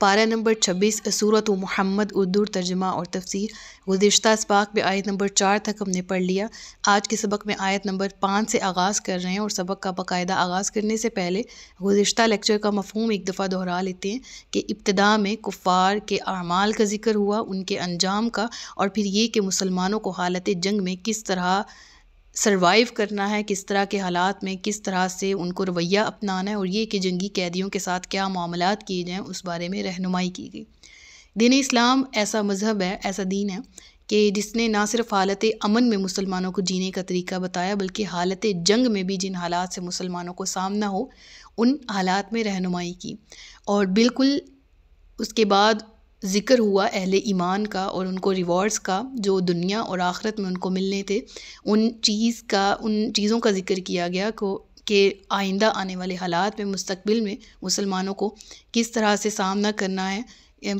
पारा नंबर छब्बीस, सूरत मोहम्मद उर्दू तर्जमा और तफसीर। गुज्त इसबाक में आयत नंबर चार तक हमने पढ़ लिया। आज के सबक में आयत नंबर पाँच से आगाज़ कर रहे हैं और सबक का बाकायदा आगाज़ करने से पहले गुज्त लेक्चर का मफहम एक दफ़ा दोहरा लेते हैं कि इब्तदा में कुफ़ार के अमाल का ज़िक्र हुआ, उनके अंजाम का और फिर ये कि मुसलमानों को हालत जंग में किस तरह सरवाइव करना है, किस तरह के हालात में, किस तरह से उनको रवैया अपनाना है और ये कि जंगी कैदियों के साथ क्या मामला किए जाएँ, उस बारे में रहनुमाई की गई। दीन इस्लाम ऐसा मज़हब है, ऐसा दीन है कि जिसने ना सिर्फ़ हालत अमन में मुसलमानों को जीने का तरीका बताया, बल्कि हालत जंग में भी जिन हालात से मुसलमानों को सामना हो, उन हालात में रहनुमाई की। और बिल्कुल उसके बाद ज़िक्र हुआ अहले ईमान का और उनको रिवॉर्ड्स का, जो दुनिया और आखरत में उनको मिलने थे, उन चीज़ का, उन चीज़ों का ज़िक्र किया गया को, कि आइंदा आने वाले हालात में मुस्तबिल में मुसलमानों को किस तरह से सामना करना है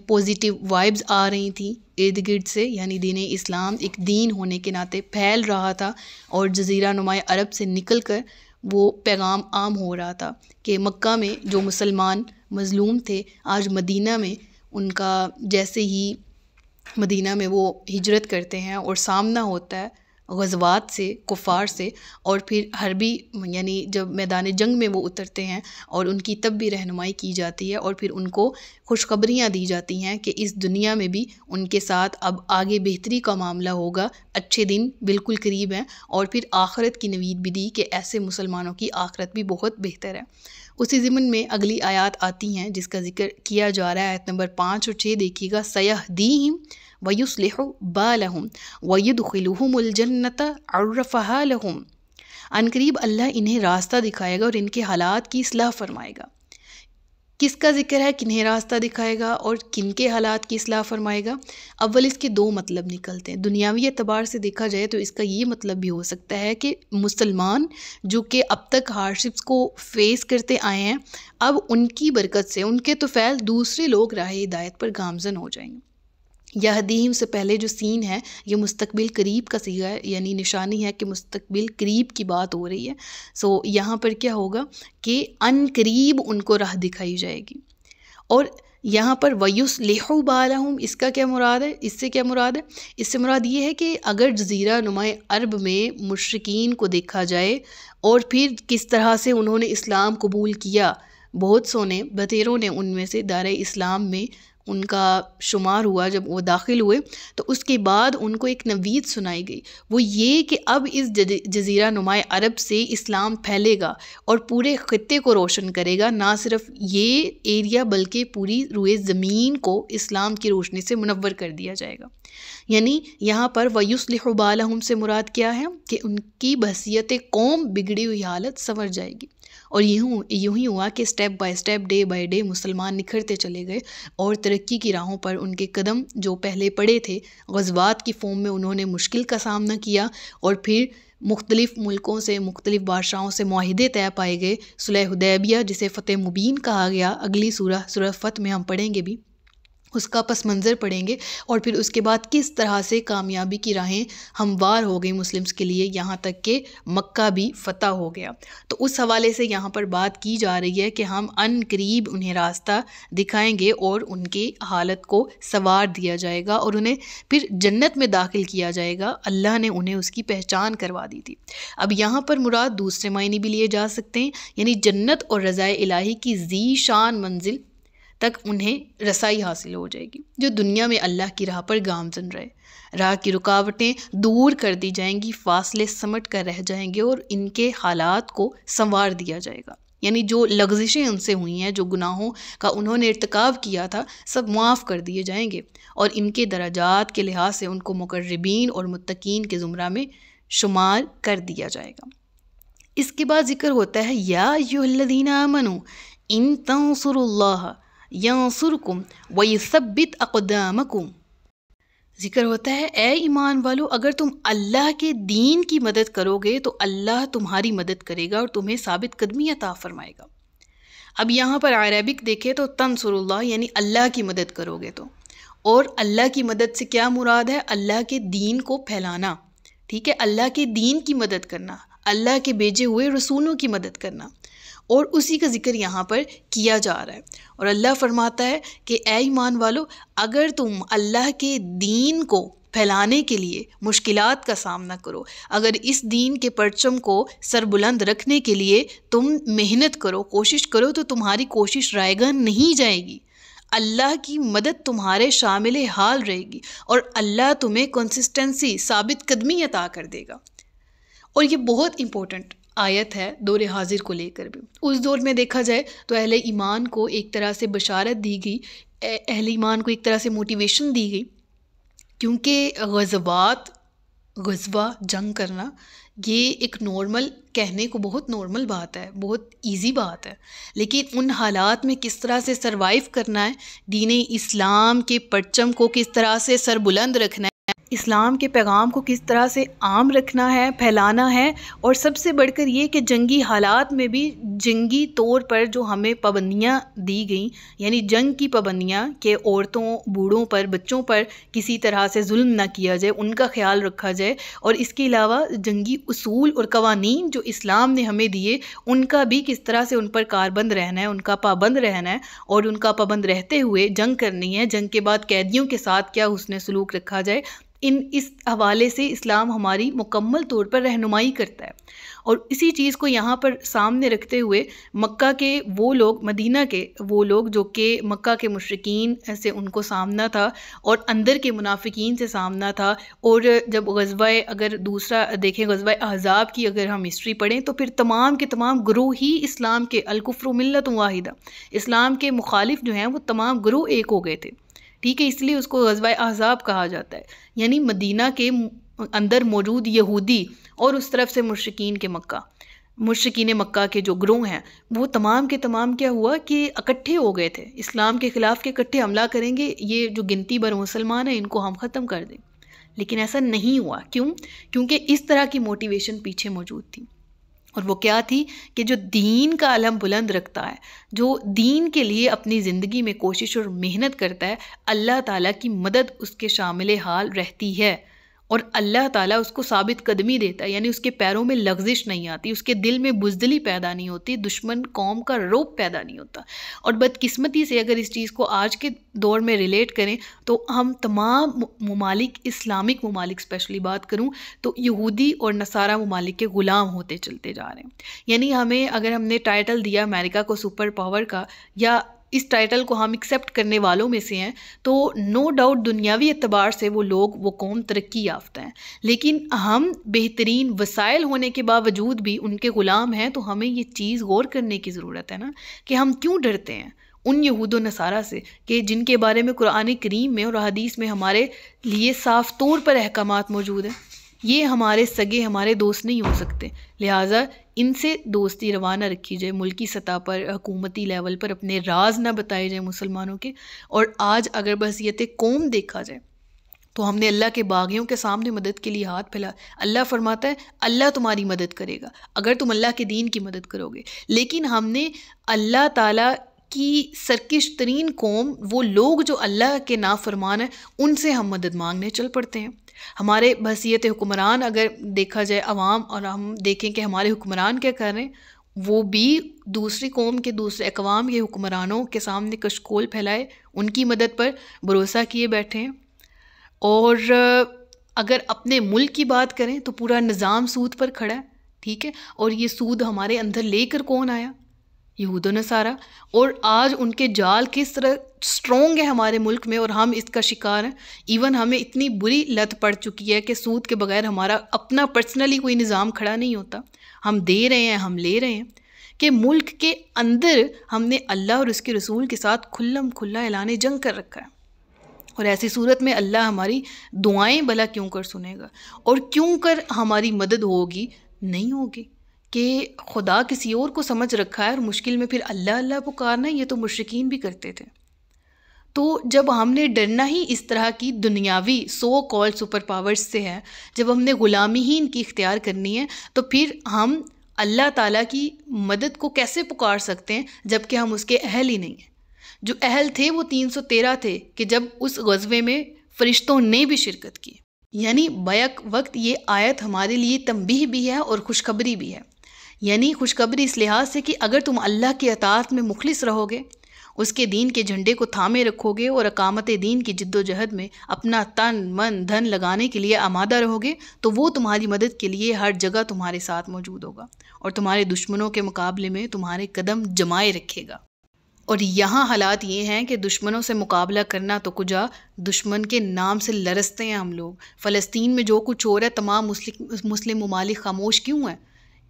पॉजिटिव वाइब्स आ रही थी, इर्द गिर्द से, यानी दीन इस्लाम एक दीन होने के नाते फैल रहा था और जजीरा नुमाए अरब से निकल कर वो पैगाम आम हो रहा था कि मक्का में जो मुसलमान मज़लूम थे, आज मदीना में उनका जैसे ही मदीना में वो हिजरत करते हैं और सामना होता है गज़वात से, कुफ़ार से और फिर हरबी यानी जब मैदान जंग में वो उतरते हैं और उनकी तब भी रहनुमाई की जाती है और फिर उनको खुशखबरियाँ दी जाती हैं कि इस दुनिया में भी उनके साथ अब आगे बेहतरी का मामला होगा, अच्छे दिन बिल्कुल करीब हैं और फिर आखरत की नवीद भी दी कि ऐसे मुसलमानों की आखरत भी बहुत बेहतर है। उसी ज़िमन में अगली आयात आती हैं, जिसका ज़िक्र किया जा रहा है आयत नंबर पाँच और छः देखिएगा, सयाह दी वयुसलह बालहम वयुदखिलहमुलजन्नत अर्रफ़हा लहम। अनकरीब अल्लाह इन्हें रास्ता दिखाएगा और इनके हालात की असलाह फरमाएगा। किसका ज़िक्र है, किन्हें रास्ता दिखाएगा और किन के हालात की असलाह फरमाएगा? अव्वल इसके दो मतलब निकलते हैं। दुनियावी एतबार से देखा जाए तो इसका ये मतलब भी हो सकता है कि मुसलमान, जो कि अब तक हार्डशिप्स को फेस करते आए हैं, अब उनकी बरकत से, उनके तो फैल दूसरे लोग राह हिदायत पर गामजन हो जाएँगे। यहदीम से पहले जो सीन है, ये मुस्तकबिल करीब का सीगा है, यानी निशानी है कि मुस्तकबिल करीब की बात हो रही है। सो यहाँ पर क्या होगा कि अन करीब उनको राह दिखाई जाएगी। और यहाँ पर वयुस लेहू बालहम, इसका क्या मुराद है? इससे क्या मुराद है? इससे मुराद ये है कि अगर जजीरा नुमाए अरब में मुशरकिन को देखा जाए और फिर किस तरह से उन्होंने इस्लाम कबूल किया, बहुत सोने, बतेरों ने उनमें से दार इस्लाम में उनका शुमार हुआ जब वो दाखिल हुए तो उसके बाद उनको एक नवीद सुनाई गई। वो ये कि अब इस जजीरा नुमाए अरब से इस्लाम फैलेगा और पूरे ख़त्े को रोशन करेगा। ना सिर्फ़ ये एरिया, बल्कि पूरी रुए ज़मीन को इस्लाम की रोशनी से मुनवर कर दिया जाएगा। यानी यहाँ पर वयुसलबालहम से मुराद क्या है कि उनकी बहसीत कौम बिगड़ी हुई हालत संवर जाएगी। और यूँ यूँ ही हुआ कि step by step day by day मुसलमान निखरते चले गए और तरक्की की राहों पर उनके कदम जो पहले पड़े थे गजबात की फॉर्म में उन्होंने मुश्किल का सामना किया और फिर मुख्तलिफ़ मुल्कों से, मुख्तलिफ़ बादशाहों से माहदे तय पाए गए। सुलह हुदैबिया जिसे फ़तेह मुबीन कहा गया, अगली सूरह सूरह फ़त में हम पढ़ेंगे भी। उसका पस मंज़र पढ़ेंगे और फिर उसके बाद किस तरह से कामयाबी की राहें हमवार हो गई मुस्लिम्स के लिए यहाँ तक कि मक्का भी फ़तह हो गया। तो उस हवाले से यहाँ पर बात की जा रही है कि हम अन करीब उन्हें रास्ता दिखाएँगे और उनकी हालत को सवार दिया जाएगा और उन्हें फिर जन्नत में दाखिल किया जाएगा। अल्लाह ने उन्हें उसकी पहचान करवा दी थी। अब यहाँ पर मुराद दूसरे मायने भी लिए जा सकते हैं, यानी जन्नत और रज़ाए इलाही की जी शान मंजिल तक उन्हें रसाई हासिल हो जाएगी, जो दुनिया में अल्लाह की राह पर गामजन रहे। राह की रुकावटें दूर कर दी जाएँगी, फासले समट कर रह जाएँगे और इनके हालात को संवार दिया जाएगा। यानी जो लग्जिशें उनसे हुई हैं, जो गुनाहों का उन्होंने इरतकब किया था, सब माफ़ कर दिए जाएँगे और इनके दराजात के लिहाज से उनको मुकर्रबीन और मुतकीन के ज़ुमरा में शुमार कर दिया जाएगा। इसके बाद ज़िक्र होता है, या युल्लदीना मनु इन तंसुरुल्लाह यंसुरकुम वयुसबित अकदामकुम ज़िक्र होता है ए ईमान वालो अगर तुम अल्लाह के दीन की मदद करोगे तो अल्लाह तुम्हारी मदद करेगा और तुम्हें साबित कदमी अता फरमाएगा अब यहाँ पर अरबिक देखें तो तनसरुल्लाह यानी अल्लाह की मदद करोगे तो और अल्लाह की मदद से क्या मुराद है अल्लाह के दीन को फैलाना ठीक है अल्लाह के दीन की मदद करना अल्लाह के भेजे हुए रसूलों की मदद करना और उसी का ज़िक्र यहाँ पर किया जा रहा है। और अल्लाह फरमाता है कि, ए ईमान वालो, अगर तुम अल्लाह के दीन को फैलाने के लिए मुश्किलात का सामना करो, अगर इस दीन के परचम को सरबुलंद रखने के लिए तुम मेहनत करो, कोशिश करो तो तुम्हारी कोशिश रायगा नहीं जाएगी। अल्लाह की मदद तुम्हारे शामिल हाल रहेगी और अल्लाह तुम्हें कंसिस्टेंसी साबित कदमी अता कर देगा। और ये बहुत इम्पोर्टेंट आयत है, दौर हाजिर को लेकर भी। उस दौर में देखा जाए तो अहल ईमान को एक तरह से बशारत दी गई अहल ईमान को एक तरह से मोटिवेशन दी गई, क्योंकि गज़बात गजबा जंग करना, ये एक नॉर्मल कहने को बहुत नॉर्मल बात है, बहुत इजी बात है। लेकिन उन हालात में किस तरह से सरवाइव करना है, दीन इस्लाम के परचम को किस तरह से सरबुलंद रखना इस्लाम के पैगाम को किस तरह से आम रखना है, फैलाना है और सबसे बढ़कर ये कि जंगी हालात में भी जंगी तौर पर जो हमें पाबंदियाँ दी गई, यानी जंग की पाबंदियाँ कि औरतों, बूढ़ों पर, बच्चों पर किसी तरह से जुल्म ना किया जाए, उनका ख्याल रखा जाए और इसके अलावा जंगी असूल और कवानीन जो इस्लाम ने हमें दिए, उनका भी किस तरह से उन पर कारबंद रहना है, उनका पाबंद रहना है और उनका पाबंद रहते हुए जंग करनी है, जंग के बाद कैदियों के साथ क्या उसने सलूक रखा जाए इन इस हवाले से इस्लाम हमारी मुकम्मल तौर पर रहनुमाई करता है। और इसी चीज़ को यहाँ पर सामने रखते हुए मक्का के वो लोग, मदीना के वो लोग जो कि मक्का के मुशरकिन से उनको सामना था और अंदर के मुनाफिकीन से सामना था। और जब गजबा अगर दूसरा देखें गजबा अहज़ाब की अगर हम हिस्ट्री पढ़ें तो फिर तमाम के तमाम ग्रोह ही इस्लाम के अलकुफ्र मिलत वाहिदा इस्लाम के मुखालिफ जो हैं वो तमाम ग्रोह एक हो गए थे। ठीक है, इसलिए उसको गजबा अहज़ाब कहा जाता है। यानी मदीना के अंदर मौजूद यहूदी और उस तरफ़ से मुश्किन के मक्का। मुश्किन मक्का के जो ग्रोह हैं, वो तमाम के तमाम क्या हुआ कि इकट्ठे हो गए थे। इस्लाम के ख़िलाफ़ के इकट्ठे हमला करेंगे, ये जो गिनती बर मुसलमान है, इनको हम ख़त्म कर दें। लेकिन ऐसा नहीं हुआ। क्यों? क्योंकि इस तरह की मोटिवेशन पीछे मौजूद थी। और वो क्या थी कि जो दीन का अलम बुलंद रखता है, जो दीन के लिए अपनी ज़िंदगी में कोशिश और मेहनत करता है, अल्लाह ताला की मदद उसके शामिल हाल रहती है। और अल्लाह ताला उसको साबित कदमी देता है, यानी उसके पैरों में लग्जिश नहीं आती, उसके दिल में बुजदली पैदा नहीं होती, दुश्मन कौम का रोप पैदा नहीं होता। और बदकिस्मती से अगर इस चीज़ को आज के दौर में रिलेट करें तो हम तमाम ममालिक, इस्लामिक ममालिक स्पेशली बात करूँ तो यहूदी और नसारा ममालिक के ग़ुलाम होते चलते जा रहे हैं। यानी हमें, अगर हमने टाइटल दिया अमेरिका को सुपर पावर का, या इस टाइटल को हम एक्सेप्ट करने वालों में से हैं तो नो डाउट दुनियावी एतबार से वो लोग, वो कौम तरक्की याफ्ता हैं। लेकिन हम बेहतरीन वसाइल होने के बावजूद भी उनके ग़ुलाम हैं तो हमें ये चीज़ गौर करने की ज़रूरत है ना, कि हम क्यों डरते हैं उन यहूद नसारा से, कि जिनके बारे में कुरान करीम में और हदीस में हमारे लिए साफ़ तौर पर अहकाम मौजूद हैं। ये हमारे सगे, हमारे दोस्त नहीं हो सकते। लिहाजा इनसे दोस्ती रवाना रखी जाए, मुल्की सतह पर, हकूमती लेवल पर अपने राज ना बताए जाए मुसलमानों के। और आज अगर बसीत कौम देखा जाए तो हमने अल्लाह के बागियों के सामने मदद के लिए हाथ फैला। अल्लाह फरमाता है, अल्लाह तुम्हारी मदद करेगा, अगर तुम अल्लाह के दीन की मदद करोगे। लेकिन हमने अल्लाह ताला की सरकश तरीन कौम, वो लोग जो अल्लाह के नाफरमान हैं, उनसे हम मदद मांगने चल पड़ते हैं। हमारे बसीत हुक्मरान, अगर देखा जाए अवाम, और हम देखें कि हमारे हुक्मरान क्या कर रहे हैं, वो भी दूसरी कौम के, दूसरे अकवाम के हुक्मरानों के सामने कशकोल फैलाए, उनकी मदद पर भरोसा किए बैठे हैं। और अगर अपने मुल्क की बात करें तो पूरा निज़ाम सूद पर खड़ा है, ठीक है? और ये सूद हमारे अंदर लेकर कौन आया? यहूद नसारा और आज उनके जाल किस तरह स्ट्रॉन्ग है हमारे मुल्क में, और हम इसका शिकार हैं। इवन हमें इतनी बुरी लत पड़ चुकी है कि सूद के बगैर हमारा अपना पर्सनली कोई निज़ाम खड़ा नहीं होता। हम दे रहे हैं, हम ले रहे हैं। कि मुल्क के अंदर हमने अल्लाह और उसके रसूल के साथ खुल्लम खुल्ला ऐलान जंग कर रखा है। और ऐसी सूरत में अल्लाह हमारी दुआएँ भला क्यों कर सुनेगा? और क्यों कर हमारी मदद होगी? नहीं होगी। कि खुदा किसी और को समझ रखा है और मुश्किल में फिर अल्लाह अल्लाह पुकारना, ये तो मुश्किन भी करते थे। तो जब हमने डरना ही इस तरह की दुनियावी सो कॉल सुपर पावर्स से है, जब हमने ग़ुलामी ही इनकी इख्तियार करनी है तो फिर हम अल्लाह ताला की मदद को कैसे पुकार सकते हैं, जबकि हम उसके अहल ही नहीं हैं। जो अहल थे, वो तीन सौ तेरह थे कि जब उस गजबे में फ़रिश्तों ने भी शिरकत की। यानी बैक वक्त ये आयत हमारे लिए तंबीह भी है और खुशखबरी भी है। यानी खुशखबरी इस लिहाज से कि अगर तुम अल्लाह की अतात में मुखलिस रहोगे, उसके दीन के झंडे को थामे रखोगे और अकामत दीन की जद्दोजहद में अपना तन, मन, धन लगाने के लिए आमादा रहोगे तो वो तुम्हारी मदद के लिए हर जगह तुम्हारे साथ मौजूद होगा और तुम्हारे दुश्मनों के मुकाबले में तुम्हारे कदम जमाए रखेगा। और यहाँ हालात ये हैं कि दुश्मनों से मुकाबला करना तो कुजा दुश्मन के नाम से लरसते हैं हम लोग। फ़लस्तीन में जो कुछ हो रहा है, तमाम मुस्लिम मुस्लिम ममालिक खामोश क्यों हैं?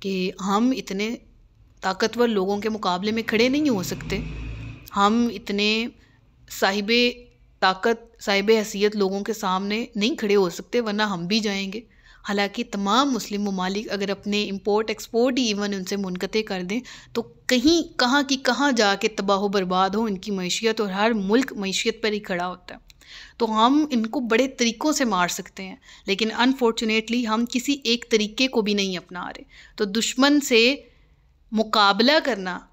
कि हम इतने ताकतवर लोगों के मुकाबले में खड़े नहीं हो सकते। हम इतने साहिब ताकत, साहिब हैसियत लोगों के सामने नहीं खड़े हो सकते, वरना हम भी जाएँगे। हालाँकि तमाम मुस्लिम ममालिक अगर अपने इम्पोर्ट एक्सपोर्ट ही इवन उनसे मुनक़ कर दें तो कहीं, कहाँ की कहाँ जा के तबाह बर्बाद हो, इनकी मैशियत और हर मुल्क मैशियत पर ही खड़ा होता है। तो हम इनको बड़े तरीक़ों से मार सकते हैं, लेकिन अनफॉर्चुनेटली हम किसी एक तरीके को भी नहीं अपना रहे। तो दुश्मन से मुकाबला करना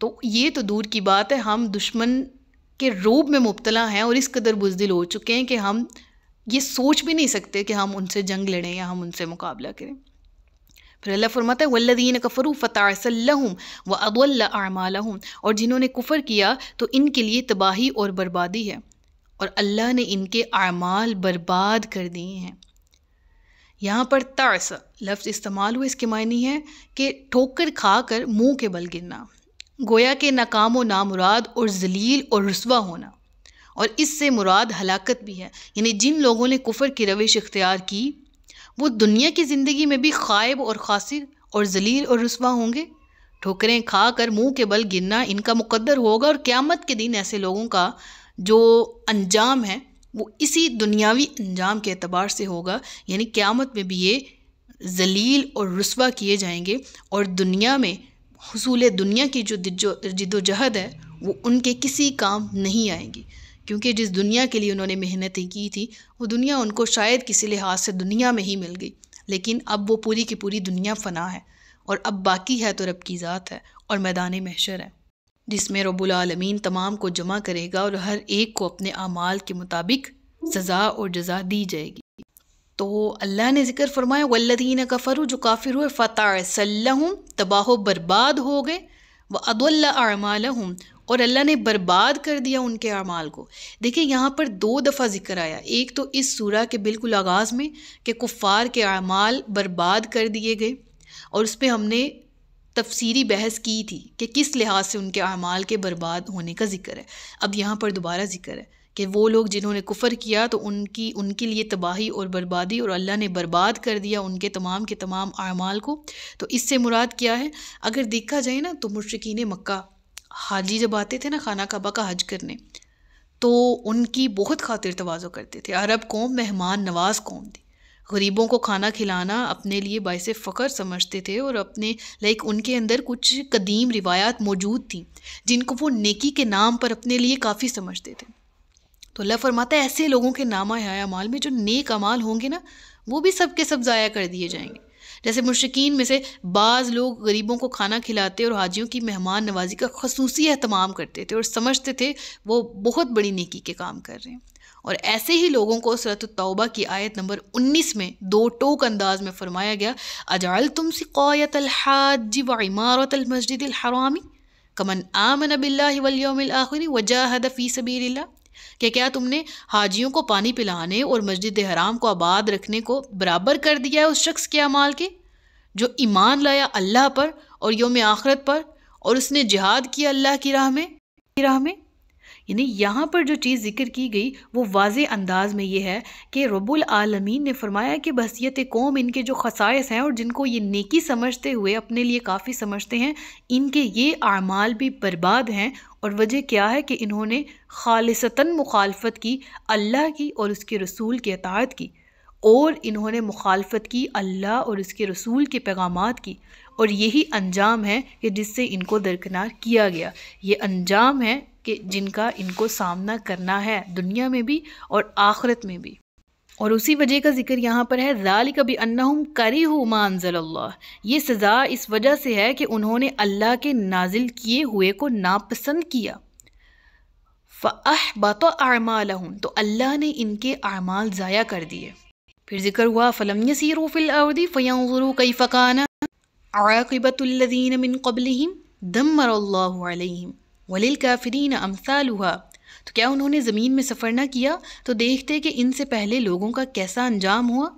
तो ये तो दूर की बात है, हम दुश्मन के रूप में मुबतला हैं और इस कदर बुजदिल हो चुके हैं कि हम ये सोच भी नहीं सकते कि हम उनसे जंग लड़ें या हम उनसे मुकाबला करें। फिर अल्लाह फरमाता है वल्लदीन कफ़रू फ़तासल्लहुम व अदल्ला और जिन्होंने कुफ़र किया तो इनके लिए तबाही और बर्बादी है। और अल्लाह ने इनके आमाल बर्बाद कर दिए हैं। यहाँ पर तर्स लफ्ज़ इस्तेमाल हुआ इसके मायनी है कि ठोकर खा कर मुँह के बल गिरना, गोया के नाकाम व नामुराद और जलील और रसवा होना, और इससे मुराद हलाकत भी है। यानी जिन लोगों ने कुफर की रविश इख्तियार की, वो दुनिया की ज़िंदगी में भी खायब और खासिर और जलील और रसवा होंगे। ठोकरें खा कर मुँह के बल गिरना इनका मुकद्दर होगा और क़्यामत के दिन ऐसे लोगों का जो अंजाम है, वो इसी दुनियावी अंजाम के अतबार से होगा। यानी क़्यामत में भी ये जलील और रसवा किए जाएँगे और दुनिया में, हसूल दुनिया की जो जिदोजहद है, वो उनके किसी काम नहीं आएँगी। क्योंकि जिस दुनिया के लिए उन्होंने मेहनतें की थी, वो दुनिया उनको शायद किसी लिहाज से दुनिया में ही मिल गई। लेकिन अब वो पूरी की पूरी दुनिया फ़ना है और अब बाकी है तो रब की ज़ात है और मैदान महशर है। जिसमें रबालमीन तमाम को जमा करेगा और हर एक को अपने अमाल के मुताबिक सज़ा और जजा दी जाएगी। तो अल्लाह ने ज़िक्र फरमाया, वल्लदीन कफ़रू, जो काफिर हुए, फ़तासल्लहुम, तबाह बर्बाद हो गए, व अदल्ला अमालहुम, और अल्लाह ने बर्बाद कर दिया उनके अमाल को। देखिए, यहाँ पर दो दफ़ा ज़िक्र आया। एक तो इस सूरा के बिल्कुल आगाज़ में कि कुफ़ार के अमाल बर्बाद कर दिए गए, और उस पर हमने तफसीरी बहस की थी कि किस लिहाज से उनके अमाल के बर्बाद होने का ज़िक्र है। अब यहाँ पर दोबारा ज़िक्र है कि वो लोग जिन्होंने कुफ़र किया तो उनकी, उनके लिए तबाही और बर्बादी और अल्लाह ने बर्बाद कर दिया उनके तमाम के तमाम अमाल को तो इससे मुराद क्या है? अगर देखा जाए ना तो मुश्किन मक्का, हाजी जब आते थे ना खाना कबा का हज करने तो उनकी बहुत खातिर तोज़ो करते थे। अरब कौम, मेहमान नवाज़ कौम थी। गरीबों को खाना खिलाना अपने लिए बायस फ़ख्र समझते थे और अपने लाइक उनके अंदर कुछ कदीम रिवायात मौजूद थी, जिनको वो नेकी के नाम पर अपने लिए काफ़ी समझते थे। तो अल्लाह फरमाता ऐसे लोगों के नामा अमाल में जो नेक अमाल होंगे ना, वो भी सब के सब ज़ाया कर दिए जाएँगे। जैसे मुश्किन में से बाज़ लोग गरीबों को खाना खिलाते और हाजियों की मेहमान नवाजी का खसूसी अहतमाम करते थे और समझते थे, वो बहुत बड़ी नेकी के काम कर रहे हैं। और ऐसे ही लोगों को सरत तौबा की आयत नंबर 19 में दो टोक अंदाज में फरमाया गया अजाल तुम सिकायत अलहाज व इमारत मस्जिद हरामी, कमन आमन बिल्लाखिरी वजाहद सबीर कि क्या तुमने हाजियों को पानी पिलाने और मस्जिद हराम को आबाद रखने को बराबर कर दिया है उस शख्स के अमाल के, जो ईमान लाया अल्लाह पर और योम आखरत पर और उसने जिहाद किया अल्लाह की राह में, की राह में? यानी यहाँ पर जो चीज़ ज़िक्र की गई, वो वाज अंदाज में ये है कि रबुल आलमीन ने फरमाया कि बसीत कौम इनके जो खसाइस हैं और जिनको ये नेकी समझते हुए अपने लिए काफ़ी समझते हैं, इनके ये आमाल भी बर्बाद हैं और वजह क्या है कि इन्होंने खालसता मुखालफत की, अल्लाह की और उसके रसूल के अतात की और इन्होंने मुखालफत की अल्लाह और उसके रसूल के पैगाम की और यही अंजाम है कि जिससे इनको दरकिनार किया गया। ये अंजाम है कि जिनका इनको सामना करना है, दुनिया में भी और आखिरत में भी। और उसी वजह का ज़िक्र यहाँ पर है ज़ाल कभी अन्नहुम करी हो मानजल्ला ये सज़ा इस वजह से है कि उन्होंने अल्लाह के नाजिल किए हुए को नापसंद किया। फ़ाह बात आमाल तो अल्लाह ने इनके अमाल ज़ाया कर दिए। फिर ज़िक्र हुआ, फ़लम यसीर फ़यांज़ुरू कई फ़काना आक़िबतुल्लज़ीन मिन अल्लाहु अलैहिम। वलिल अमसाल अमसालुहा। तो क्या उन्होंने ज़मीन में सफ़र ना किया? तो देखते कि इनसे पहले लोगों का कैसा अंजाम हुआ।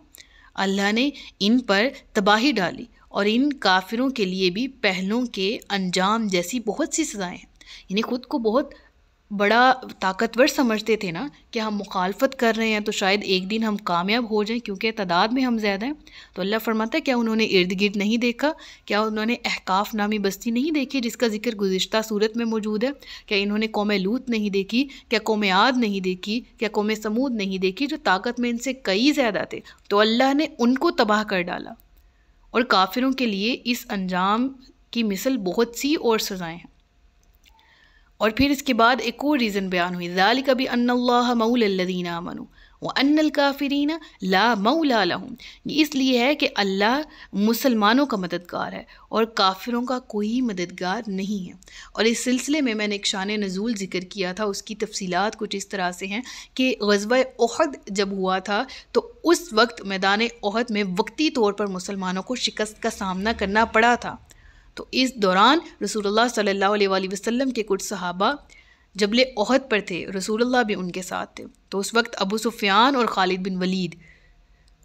अल्लाह ने इन पर तबाही डाली और इन काफिरों के लिए भी पहलों के अंजाम जैसी बहुत सी सज़ाएँ हैं। इन्हें ख़ुद को बहुत बड़ा ताकतवर समझते थे ना कि हम मुखालफत कर रहे हैं तो शायद एक दिन हम कामयाब हो जाएँ, क्योंकि तादाद में हम ज़्यादा हैं। तो अल्लाह फरमाता है, क्या उन्होंने इर्द गिर्द नहीं देखा? क्या उन्होंने अहकाफ़ नामी बस्ती नहीं देखी, जिसका ज़िक्र गुज्त सूरत में मौजूद है? क्या इन्होंने कौम लूत नहीं देखी, क्या कौम आद नहीं देखी, क्या कौम समूद नहीं देखी, जो ताकत में इनसे कई ज़्यादा थे? तो अल्लाह ने उनको तबाह कर डाला। और काफिरों के लिए इस अंजाम की मिसल बहुत सी और सज़ाएँ हैं। और फिर इसके बाद एक और रीज़न बयान हुई ज़ाल कभी अनल्लादीना मनु व अन्नल काफिरीना ला मऊला इसलिए है कि अल्लाह मुसलमानों का मददगार है और काफिरों का कोई मददगार नहीं है। और इस सिलसिले में मैंने एक शान नज़ूल ज़िक्र किया था, उसकी तफसीलात कुछ इस तरह से हैं कि गजब अहद जब हुआ था तो उस वक्त मैदान अहद में वक्ती तौर पर मुसलमानों को शिकस्त का सामना करना पड़ा था। तो इस दौरान रसूलुल्लाह सल्लल्लाहु अलैहि वसल्लम के कुछ सहाबा जबल अहद पर थे, रसूलुल्लाह भी उनके साथ थे। तो उस वक्त अबू सुफियान और खालिद बिन वलीद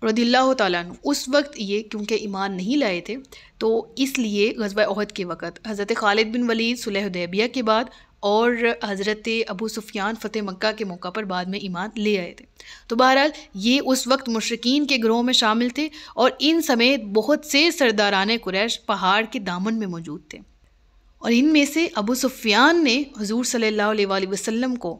रदील्ला तु उस वक्त ये क्योंकि ईमान नहीं लाए थे तो इसलिए गजबा अहद के वक़्त, हज़रत खालिद बिन वलीद सुलह दैबिया के बाद और हज़रत अबू सुफियान फ़तेह मक्का के मौका पर बाद में ईमान ले आए थे। तो बहरहाल, ये उस वक्त मुशरकिन के ग्रोह में शामिल थे और इन समेत बहुत से सरदारान कुरैश पहाड़ के दामन में मौजूद थे। और इनमें से अबू सुफियान ने हजूर सल्लल्लाहु वसम को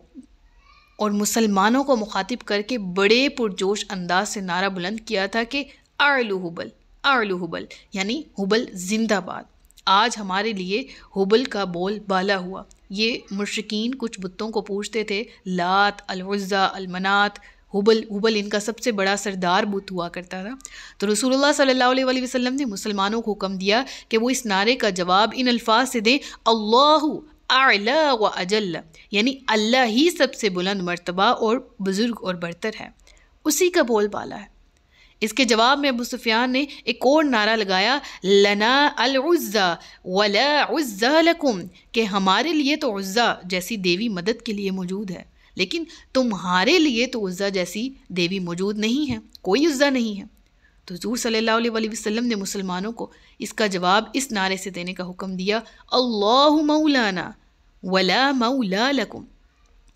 और मुसलमानों को मुखातिब करके बड़े पुरजोश अंदाज से नारा बुलंद किया था कि आलू हुबल आलू हुबल, यानी हुबल जिंदाबाद। आज हमारे लिए हुबल का बोल बाला हुआ। ये मुशकिन कुछ बुतों को पूछते थे, लात अलवज़ा अलमनात, हुबल हुबल इनका सबसे बड़ा सरदार बुत हुआ करता था। तो रसूलुल्लाह सल्लल्लाहु अलैहि वसल्लम ने मुसलमानों को हुक्म दिया कि वो इस नारे का जवाब इन अल्फाज से दें, अल्लाह आला व अजल यानी अल्लाह ही सबसे बुलंद मर्तबा और बुज़ुर्ग और बरतर है। उसी का बोल बाला है। इसके जवाब में अबू सुफियान ने एक और नारा लगाया, लना अलउज़्ज़ा वला लकुम कि हमारे लिए तो उज़्ज़ा जैसी देवी मदद के लिए मौजूद है, लेकिन तुम्हारे लिए तो उज़्ज़ा जैसी देवी मौजूद नहीं है, कोई उज़्ज़ा नहीं है। तो हजूर अलैहि वसल्लम ने मुसलमानों को इसका जवाब इस नारे से देने का हुक्म दिया, अल्लाह मौलाना वला मौला लकुम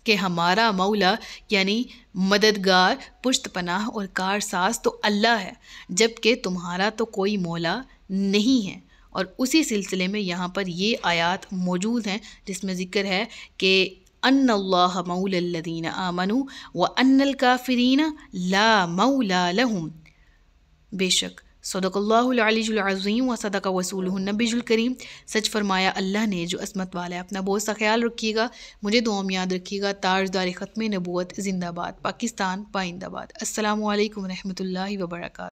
कि हमारा मौला, यानी मददगार पुश्त पनाह और कार सास तो अल्लाह है, जबकि तुम्हारा तो कोई मौला नहीं है। और उसी सिलसिले में यहाँ पर ये आयात मौजूद हैं, जिसमें ज़िक्र है कि अल्लाह मऊलदीन आमनु व अन्नल काफरीन ला मौला लहुम। बेशक सदक़ल्लाज़ीम व सदक करीम। सच फरमाया, अल्लाह ने जो असमत वाला है अपना बहुत सा ख्याल रखिएगा, मुझे दुआ याद रखिएगा। ताजदार ख़त्म नबूत ज़िंदाबाद। पाकिस्तान, पाइंदाबाद। असल वरहमल वर्का